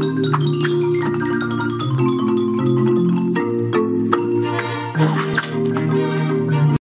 Thank you.